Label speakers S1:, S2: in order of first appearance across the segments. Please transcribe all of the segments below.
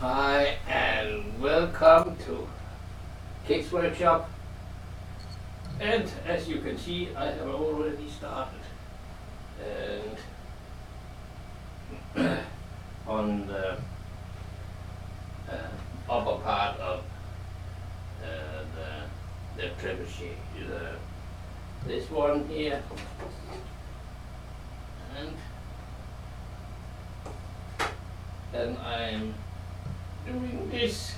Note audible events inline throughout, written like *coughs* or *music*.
S1: Hi and welcome to Kids Workshop. And as you can see, I have already started. And *clears throat* on the uh, upper part of uh, the, the trebuchet, the, this one here, and then I'm doing this,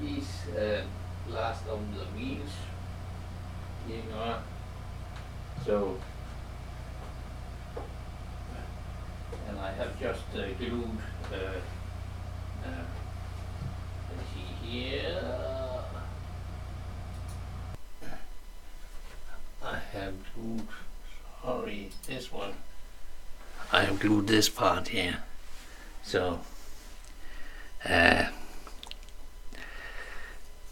S1: these uh, last of the wheels, you know, so, and I have just uh, glued, uh, uh, let's see here, I have glued, sorry, this one, I have glued this part here, so, uh,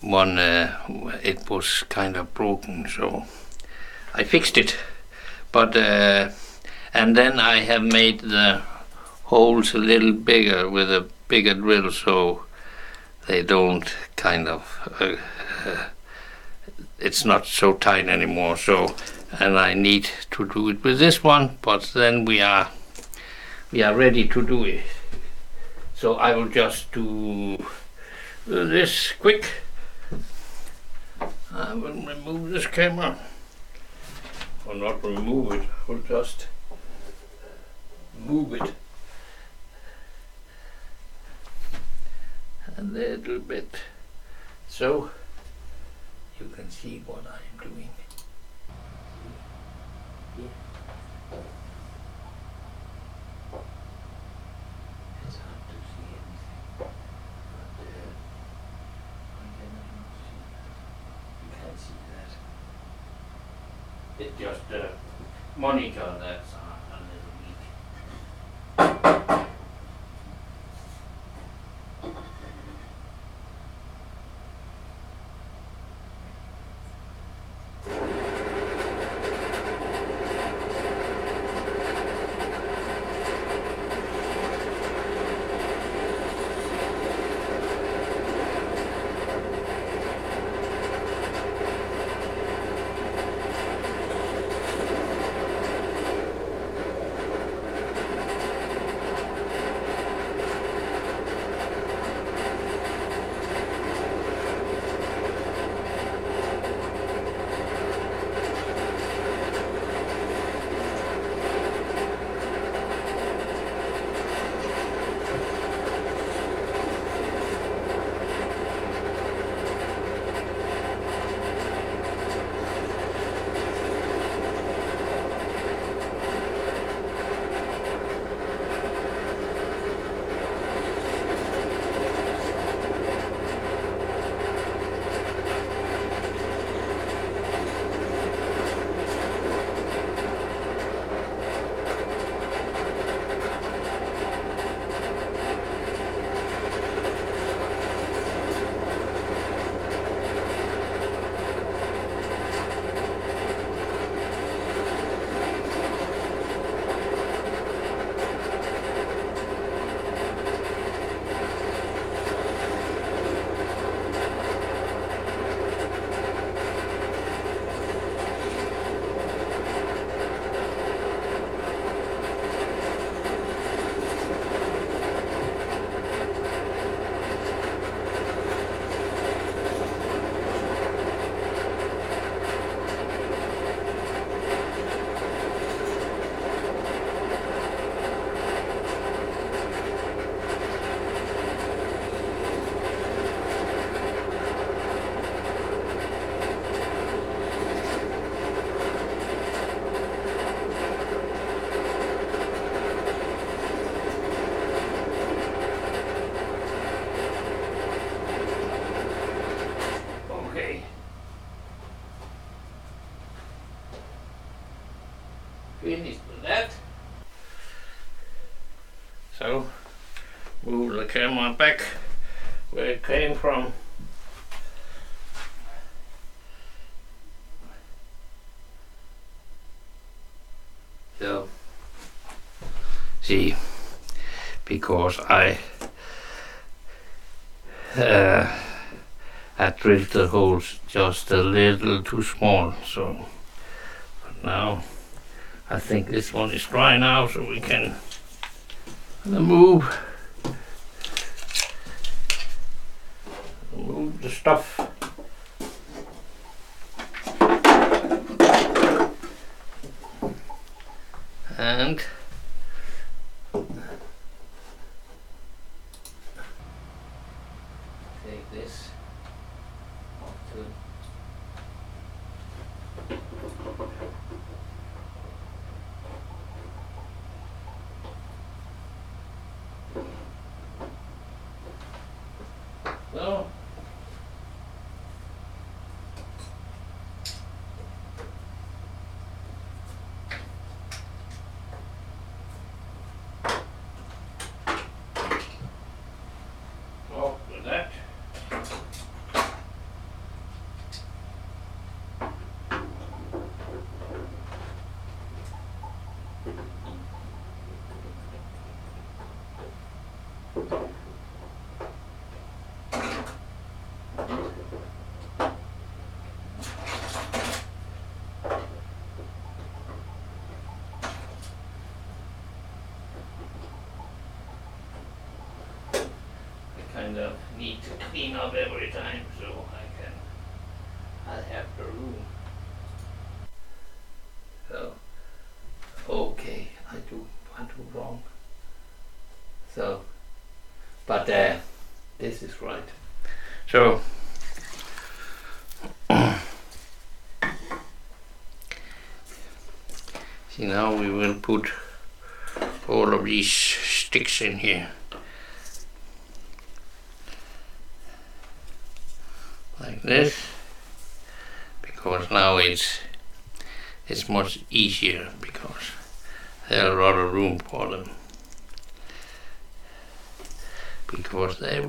S1: one uh, it was kind of broken so I fixed it. But uh, and then I have made the holes a little bigger with a bigger drill so they don't kind of uh, uh, it's not so tight anymore. So and I need to do it with this one but then we are we are ready to do it so I will just do this quick. I will remove this camera. Or not remove it, I will just move it. A little bit. So you can see what I am doing. It's hard to see anything, but uh, I cannot see that. You can't see that. It just uh, monitor that's move the back where it came from. So, see, because I uh, I drilled the holes just a little too small, so but now I think this one is dry now, so we can remove remove the stuff. And take this off to So off with that. I kind of need to clean up every time so I can I have the room. So okay, I do I do wrong. So uh, this is right. So *clears throat* see now we will put all of these sticks in here. like this because now it's it's much easier because there's a lot of room for them because they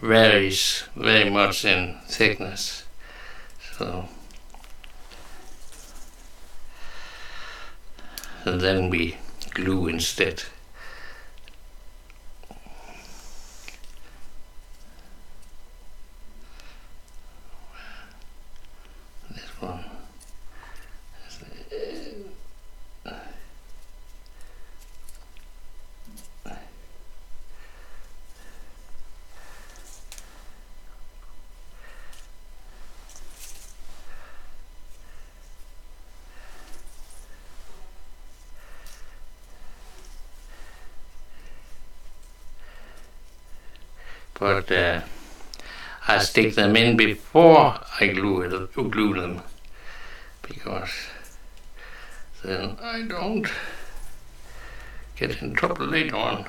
S1: varies very much in thickness. So and then we glue instead this one but uh, I stick them in before I glue it, glue them, because then I don't get in trouble later on.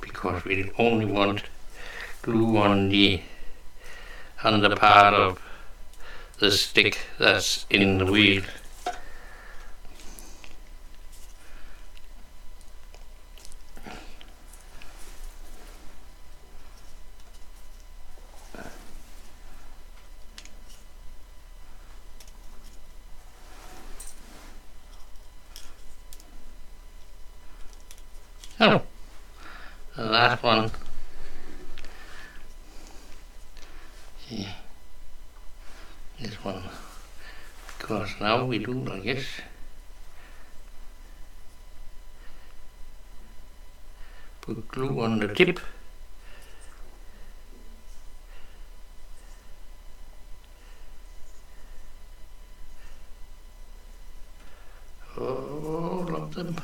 S1: Because we only want glue on the under part of the stick that's in the wheel. Oh, the last one. See, this one. Because now we do I guess. Put glue on the tip. All of oh, them.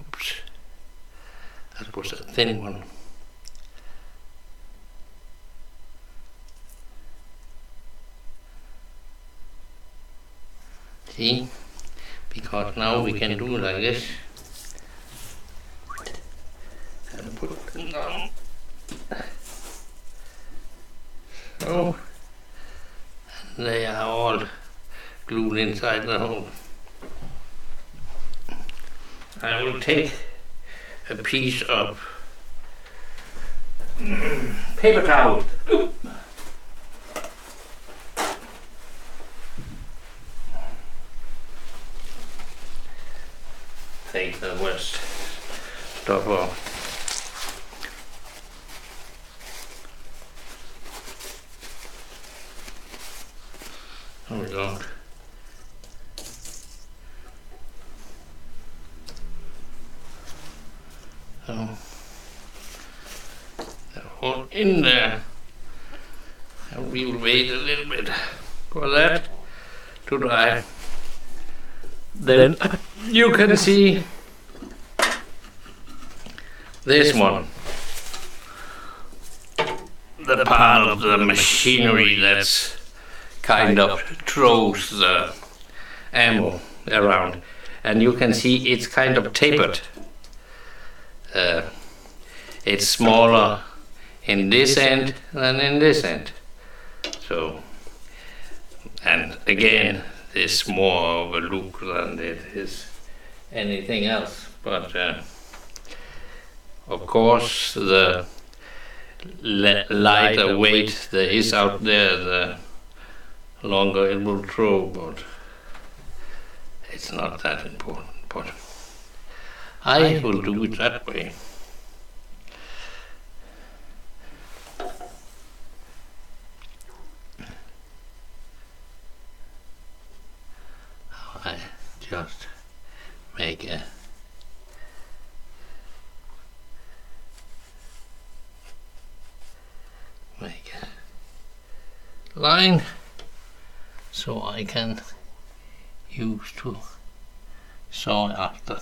S1: Oops. That was a thin one. See? Because now we can do like this. And put them down. So, and they are all glued inside the hole. I will take a piece of paper towel. Take the worst There we go. So, they're in there. And we will wait a little bit for that to dry. Then you can see this one. The part of the machinery that's kind of throws the ammo around. And you can see it's kind of tapered. Uh, it's smaller in this end than in this end. So, and again, it's more of a look than it is anything else. But uh, of course, the lighter weight there is out there, the longer it will throw, but it's not that important. But I will do it that way. I just make a make a line so I can use to saw after.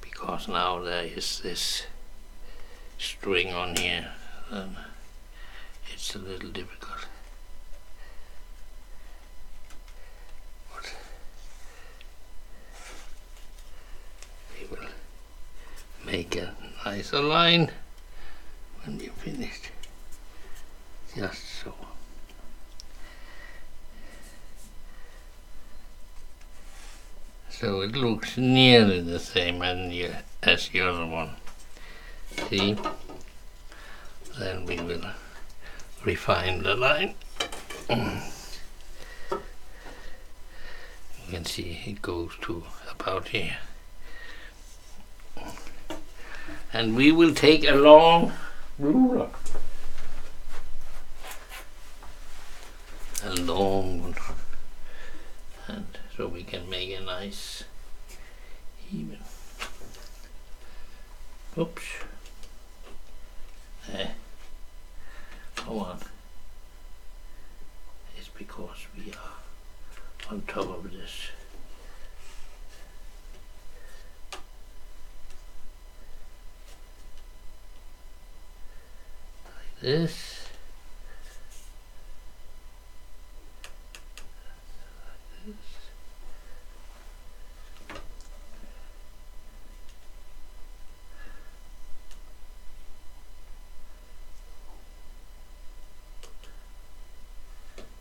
S1: Because now there is this string on here, and it's a little difficult. But we will make a nicer line when we're finished. Just so. So it looks nearly the same as the other one. See? Then we will refine the line. You can see it goes to about here. And we will take a long ruler. A long one. And so we can make a nice even. Oops. Eh. Come on. It's because we are on top of this. This. Like this.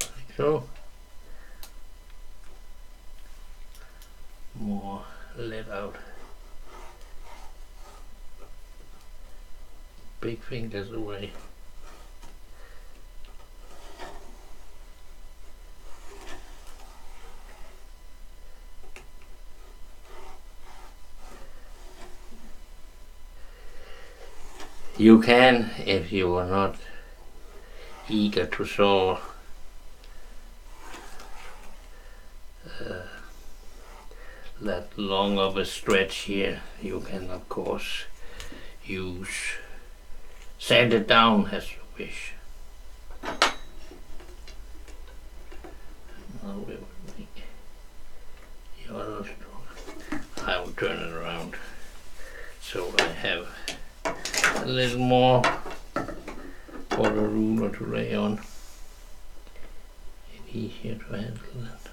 S1: Like so. More let out. Big fingers away. You can, if you are not eager to saw uh, that long of a stretch here, you can of course use sand it down as you wish. Now we will make the other strong. I will turn it around so I have a little more for the ruler to lay on. It's easier to handle that.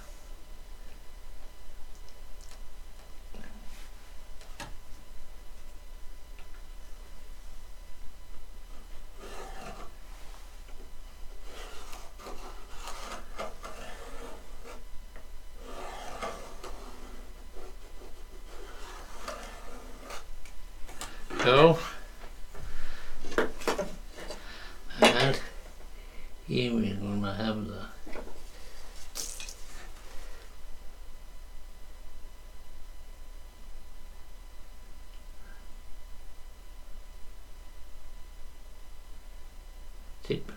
S1: go. And here we're gonna have the tip.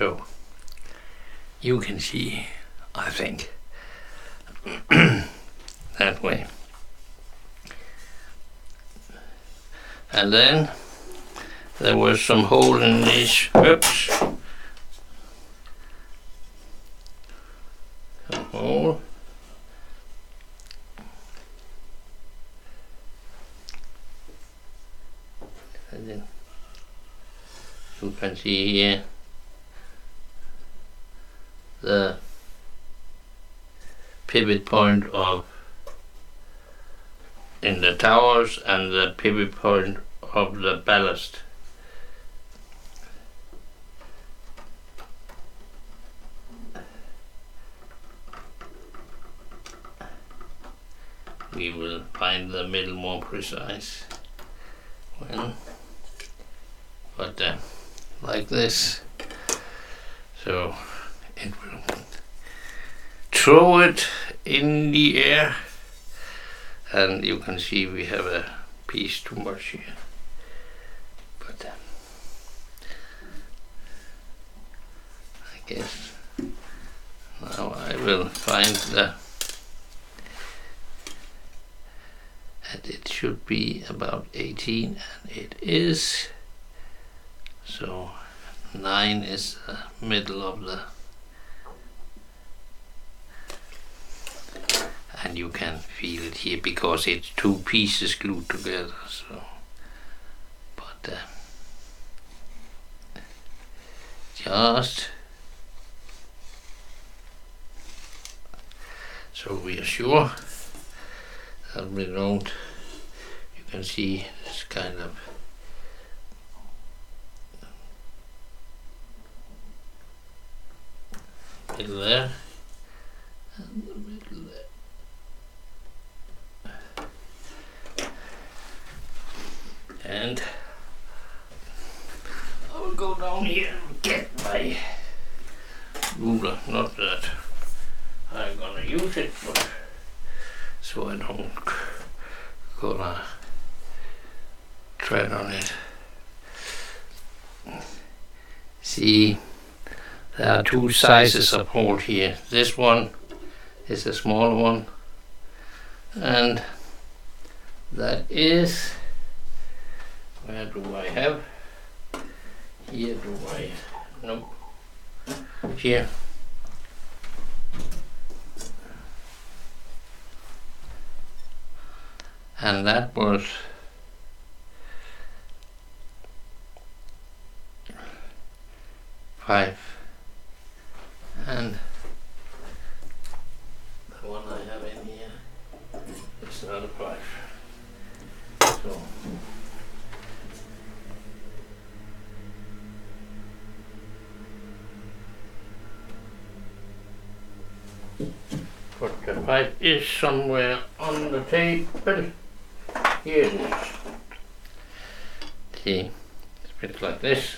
S1: So you can see, I think, *clears throat* that way. And then there was some hole in these, oops, some you can see here the pivot point of in the towers and the pivot point of the ballast. We will find the middle more precise when, but uh, like this. So it will throw it in the air and you can see we have a piece too much here. But uh, I guess now I will find the and it should be about 18 and it is. So 9 is the middle of the and you can feel it here because it's two pieces glued together so. But uh, just so we are sure that we don't you can see this kind of middle there and the middle there and I will go down here and get my ruler. Not that I'm gonna use it, but so I don't gonna tread on it. See, there are two sizes of hole here. This one is a small one, and that is where do I have? Here do I? Nope. Here. And that was five. And the one I have in here is not a five. So But the pipe is somewhere on the table. Here it is. See, it's like this.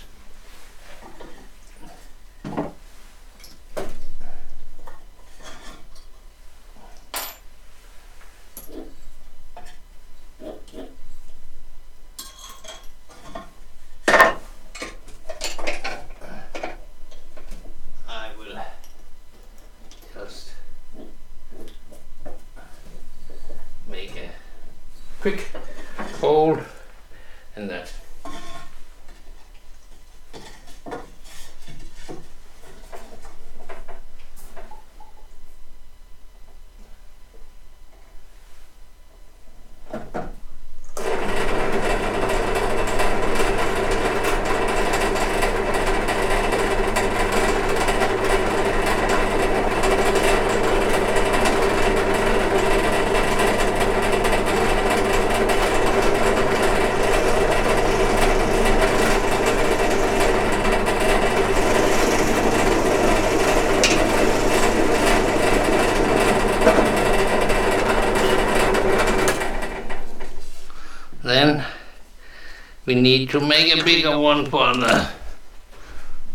S1: We need to make a bigger one for the,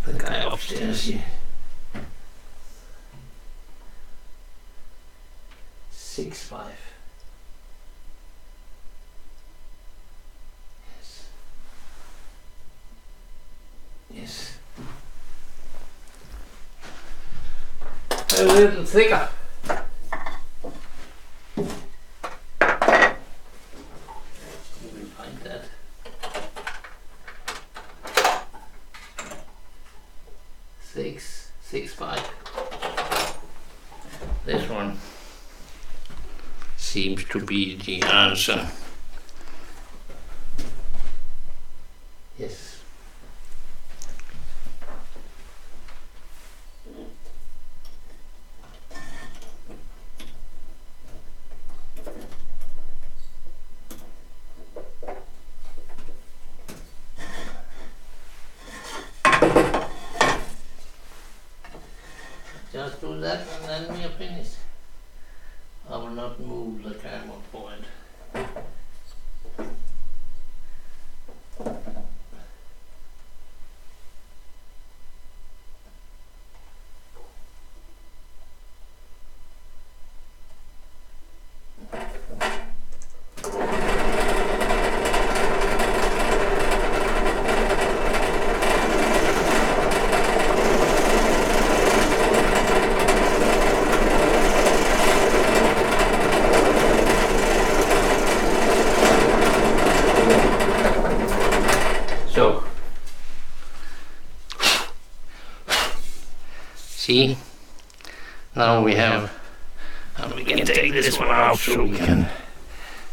S1: the guy upstairs here. Six five. Yes. Yes. A little thicker. We will find that. Six, six, five. This one seems to be the answer. Yes. Just do that and then we are finished. I will not move the camera point. So, see, now we oh, have, and we can take this one out so we can,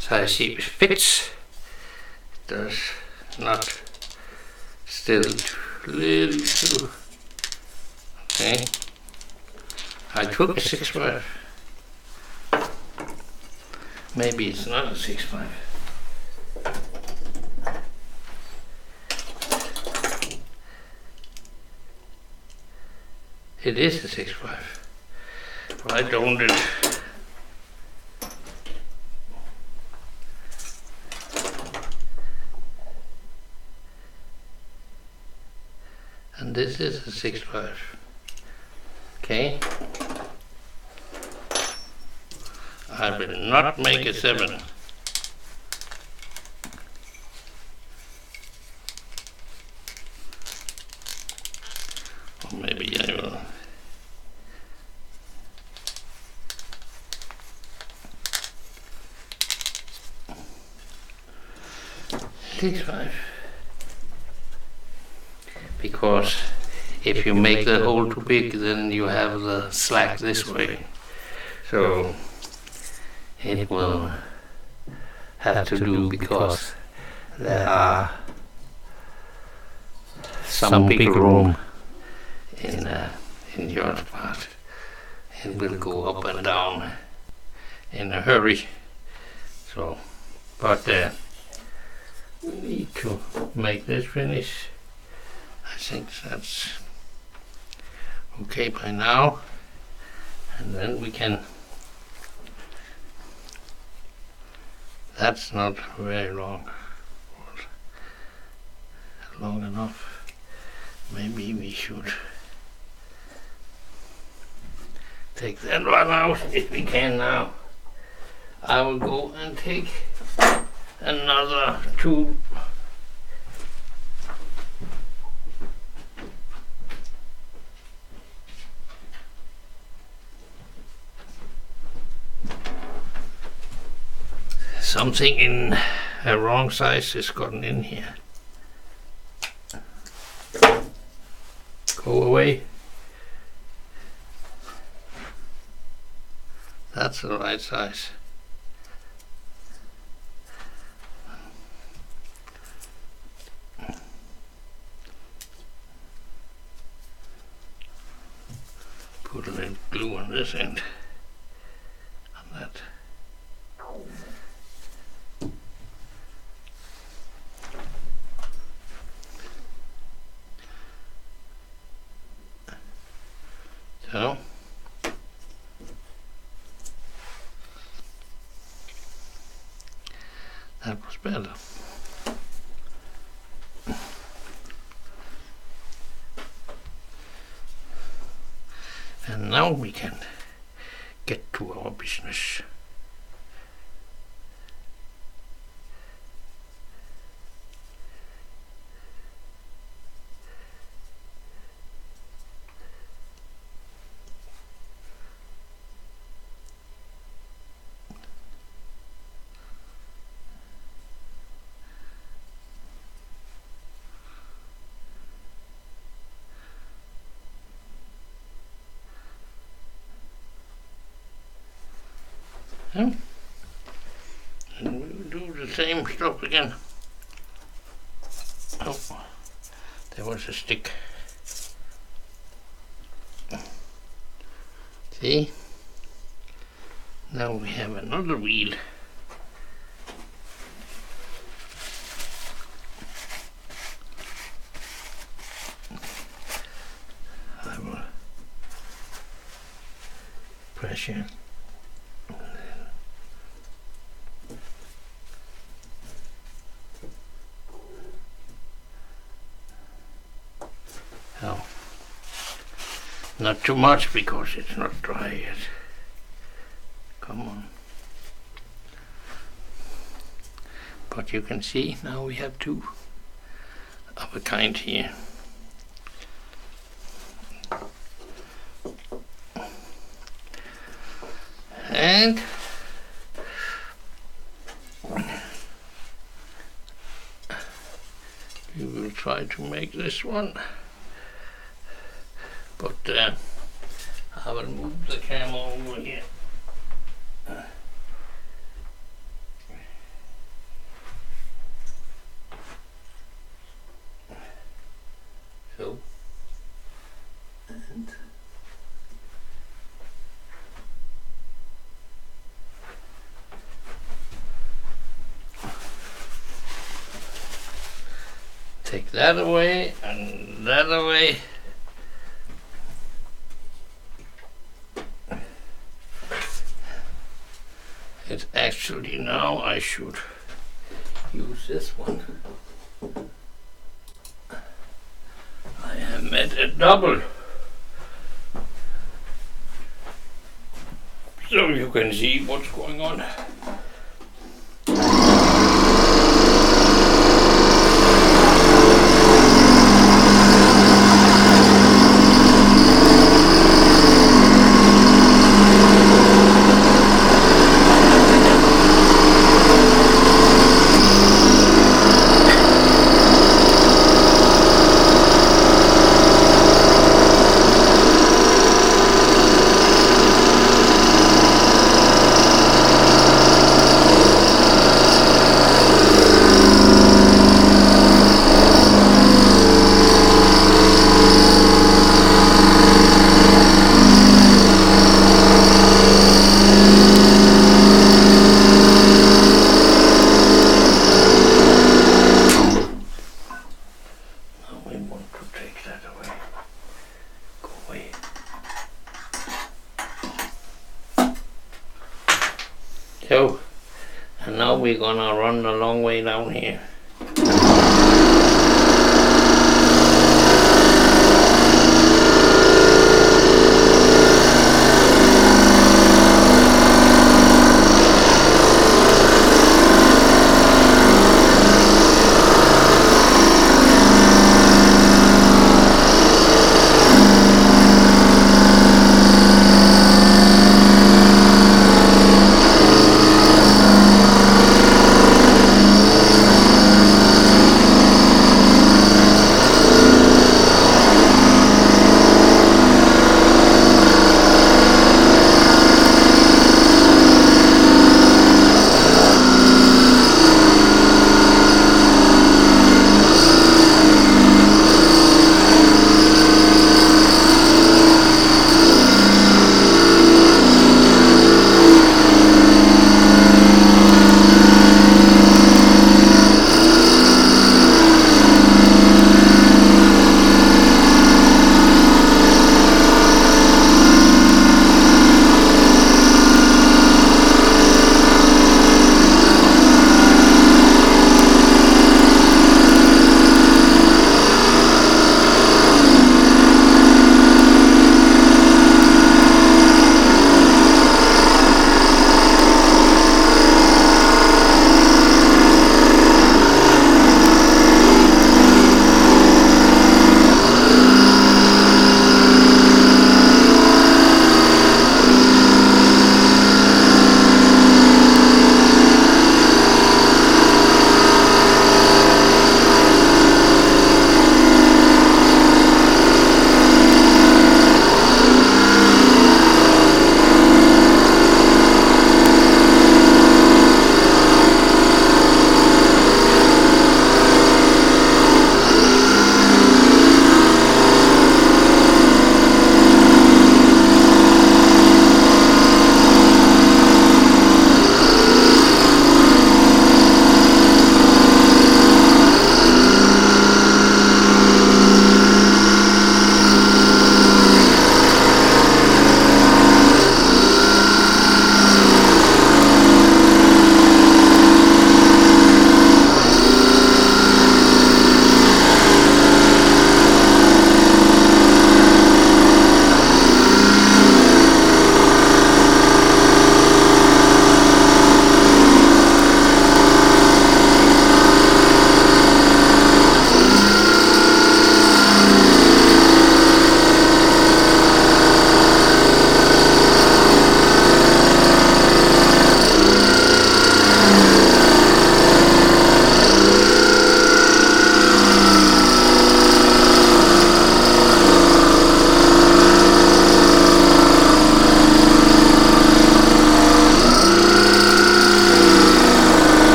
S1: so I see it fits, does not, still little too, okay. I took a six five. Maybe it's not a six five. It is the 65. Why don't it? And this is a 65. Okay. I will not make a 7. Five. Because if you make the hole too big, then you have the slack this way. So it will have to do because there are some big room in uh, in your part. It will go up and down in a hurry. So, but uh, we need to make this finish. I think that's okay by now, and then we can. That's not very long. Long enough. Maybe we should take that one out if we can now. I will go and take another two. Something in a wrong size has gotten in here. Go away. That's the right size. Put a little glue on this end. On that. So. That was better. Can get to our business. Huh? And we'll do the same stuff again. Oh, there was a stick. See? Now we have another wheel. I will press it. No. Not too much because it's not dry yet. Come on. But you can see now we have two of a kind here. And we will try to make this one but uh, I will move the camera over here. So, and take that away and that away. It's actually now I should use this one. I have made a double. So you can see what's going on. Now we want to take that away. Go away. So, and now we're gonna run the long way down here.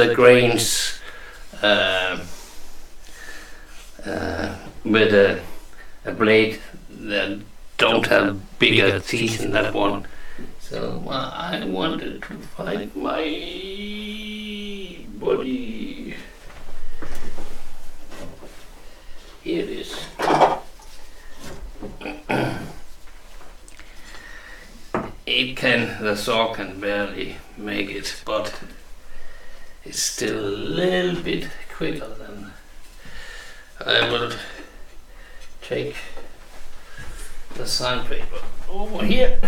S1: The grains uh, uh, with a, a blade that don't have bigger teeth than that one. So uh, I wanted to find my body. Here it is. it can, the saw can barely make it, but it's still a little bit quicker than I will take the sandpaper over here.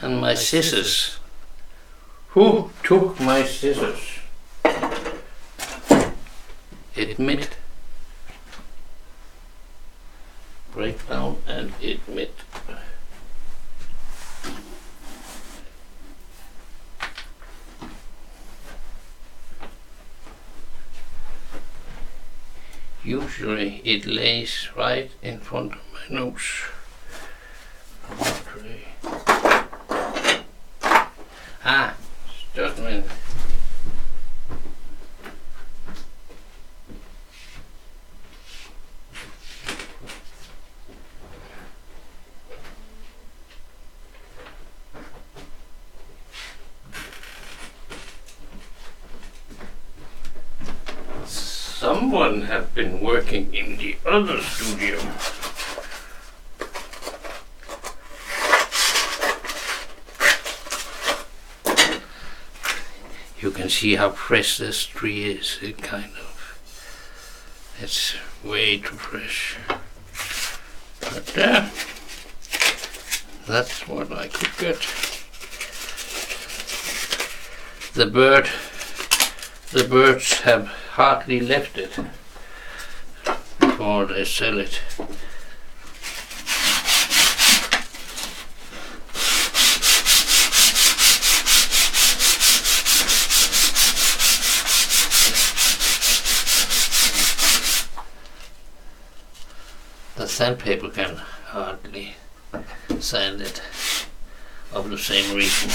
S1: And my scissors. Who took my scissors? Admit. Break down and admit. Usually it lays right in front of my nose. Okay. Ah, just a minute. Someone have been working in the other studio. You can see how fresh this tree is. It kind of, it's way too fresh. But uh, that's what I could get. The bird, the birds have hardly left it before they sell it. Sandpaper can hardly sand it of the same reason.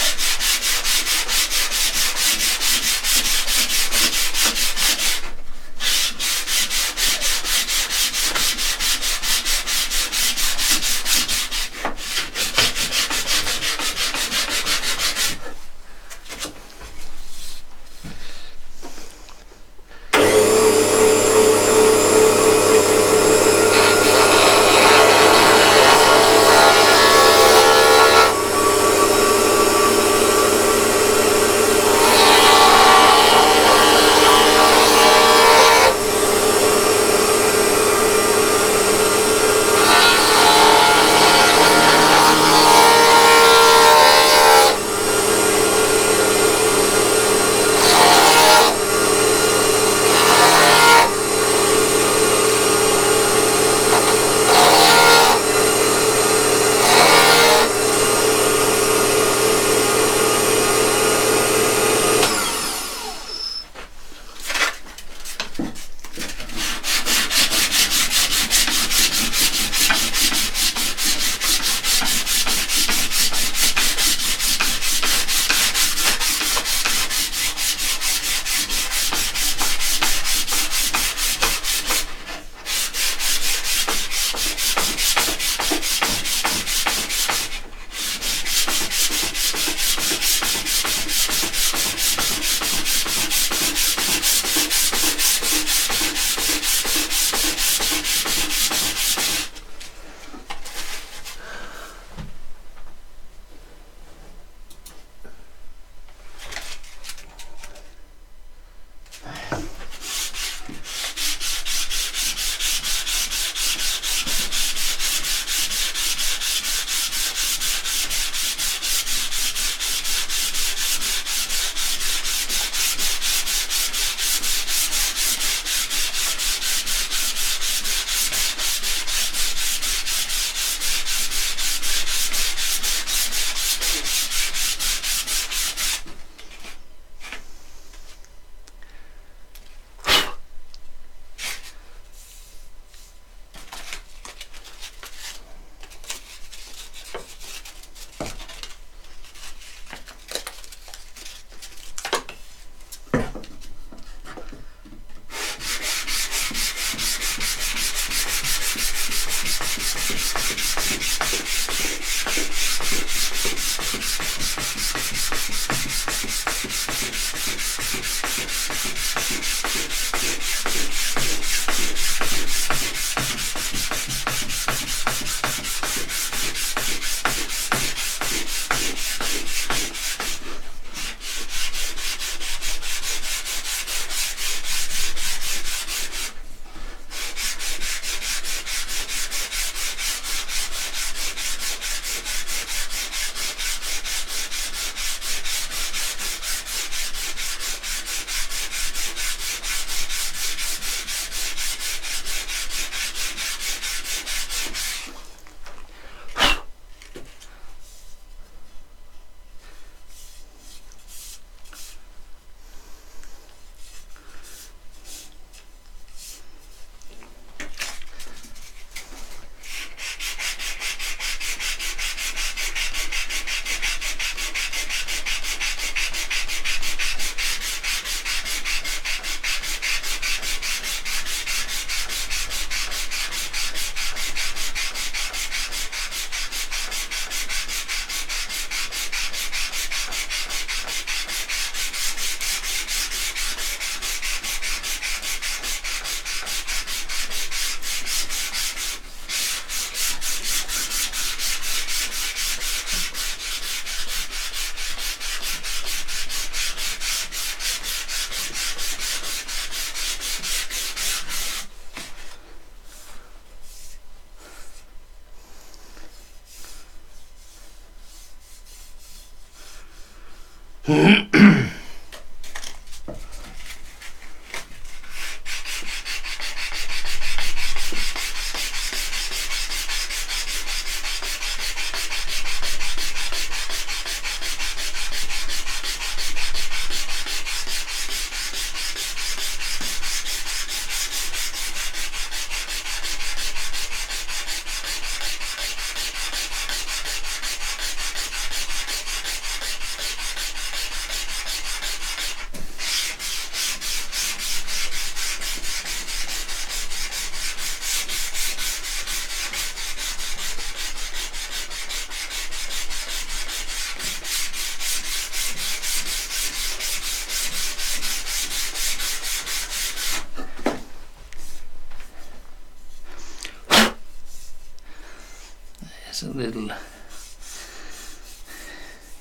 S1: Little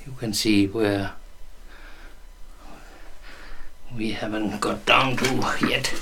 S1: you can see where we haven't got down to yet.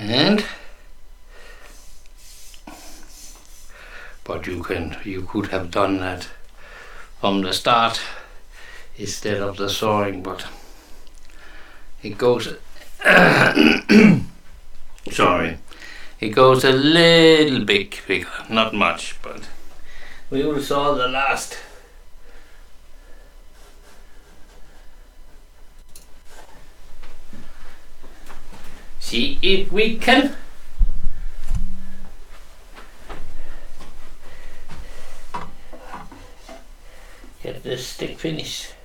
S1: and but you can you could have done that from the start instead of the sawing but it goes *coughs* sorry it goes a little bit bigger not much but we will saw the last. See if we can get this stick finished.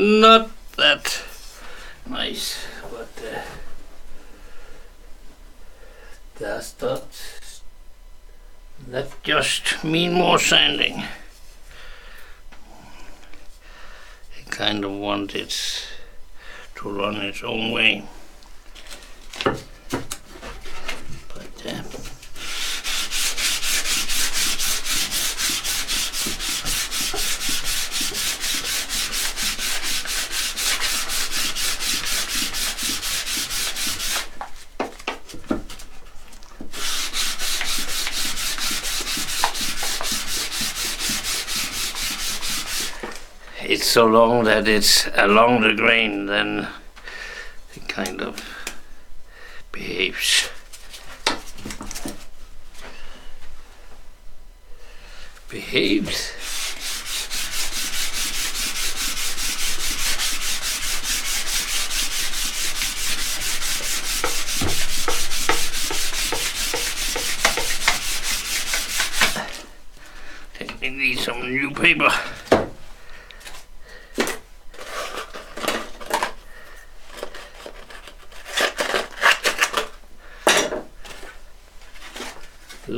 S1: Not that nice, but uh, does that that just mean more sanding? It kind of want it to run its own way. But uh, it's so long that it's along the grain, then it kind of behaves. Behaves. Need some new paper.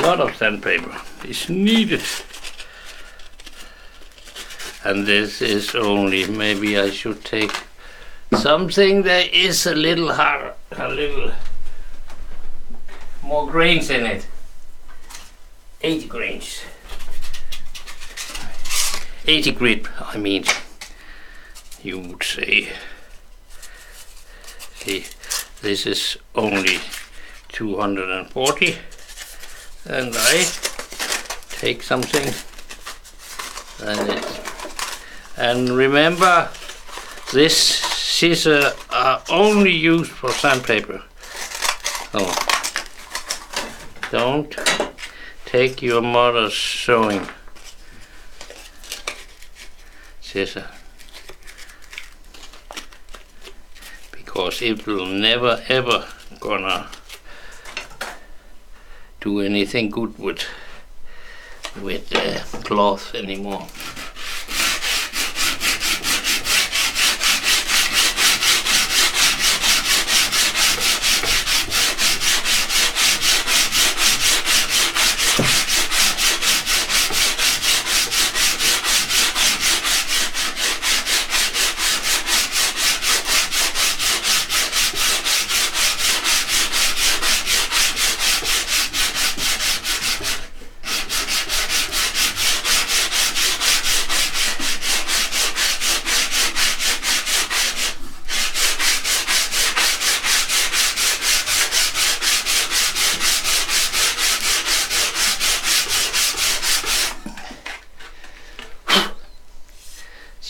S1: Lot of sandpaper is needed. And this is only, maybe I should take something that is a little hard, a little more grains in it. 80 grains. 80 grit, I mean, you would say. See, this is only 240 and I take something and it and remember this scissors are only used for sandpaper. Oh. Don't take your mother's sewing. Scissors because it will never ever gonna do anything good with with uh, cloth anymore.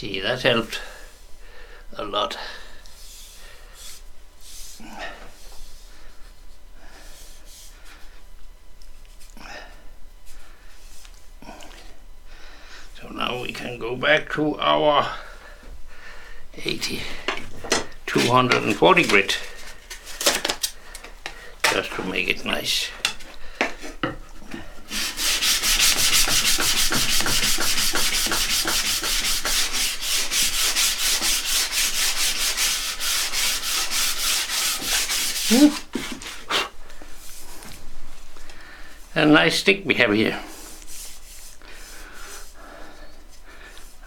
S1: See, that helped a lot. So now we can go back to our 80, 240 grit just to make it nice. A nice stick we have here.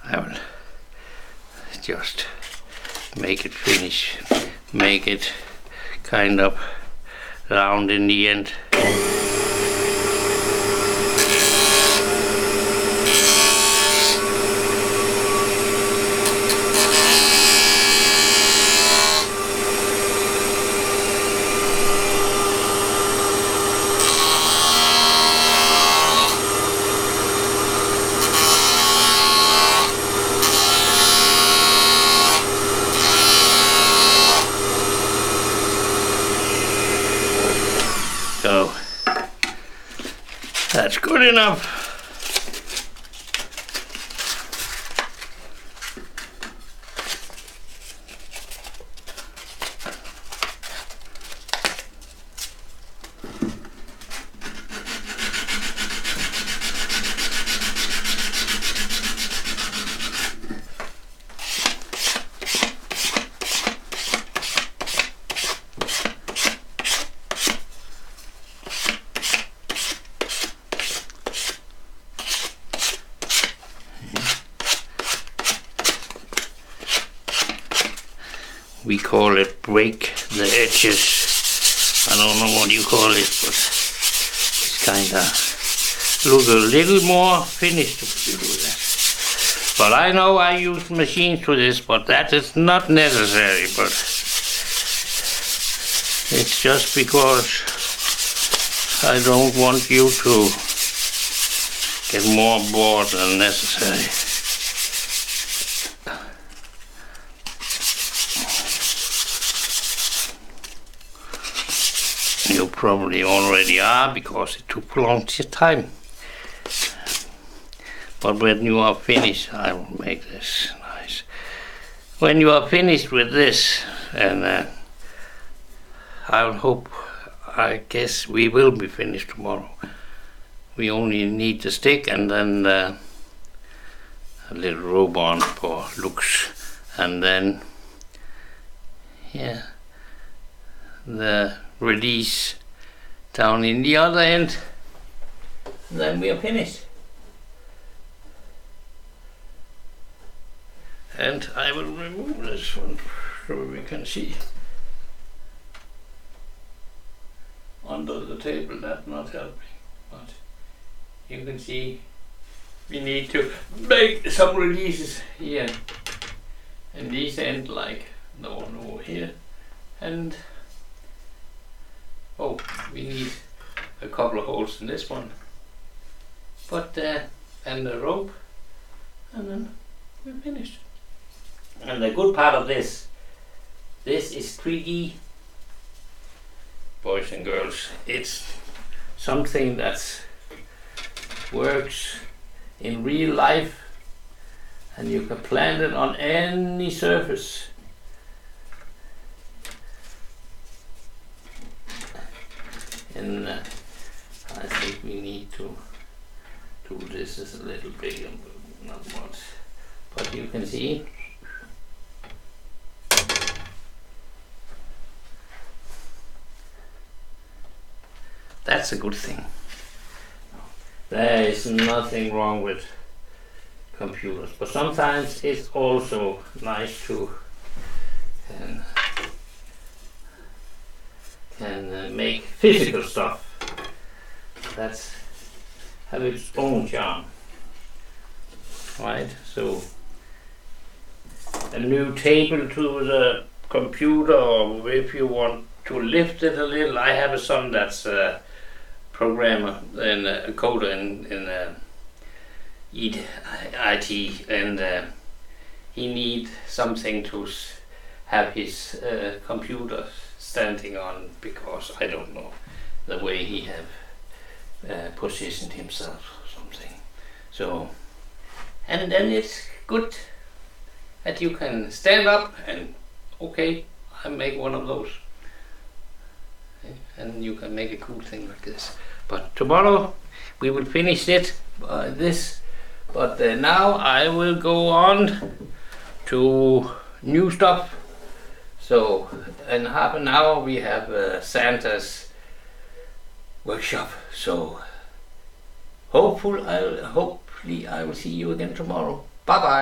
S1: I will just make it finish, make it kind of round in the end. So that's good enough. we call it break the edges. I don't know what you call it, but it's kinda look a little more finished if you do that. But I know I use machines for this, but that is not necessary, but it's just because I don't want you to get more bored than necessary. You probably already are because it took a long time. But when you are finished, I will make this nice. When you are finished with this, and uh, I hope, I guess we will be finished tomorrow. We only need the stick and then uh, a little robe on for looks, and then yeah, the release down in the other end. and Then we are finished. And I will remove this one so we can see. Under the table, that's not helping. But you can see we need to make some releases here. And these end like the one over here. And oh, we need a couple of holes in this one. But uh, and the rope, and then we're finished. And the good part of this, this is 3D, boys and girls. It's something that works in real life and you can plant it on any surface. And uh, I think we need to do this is a little bigger, but not much. But you can see That's a good thing. There is nothing wrong with computers, but sometimes it's also nice to can uh, make physical stuff. That's have its own charm, right? So a new table to the computer, or if you want to lift it a little, I have a son that's. a programmer and a coder in, in uh, IT and uh, he need something to have his uh, computer standing on because I don't know the way he have uh, positioned himself or something. So and then it's good that you can stand up and okay I make one of those and you can make a cool thing like this. But tomorrow we will finish it by this. But uh, now I will go on to new stuff. So in half an hour we have uh, Santa's workshop. So I'll, hopefully I will see you again tomorrow. Bye bye.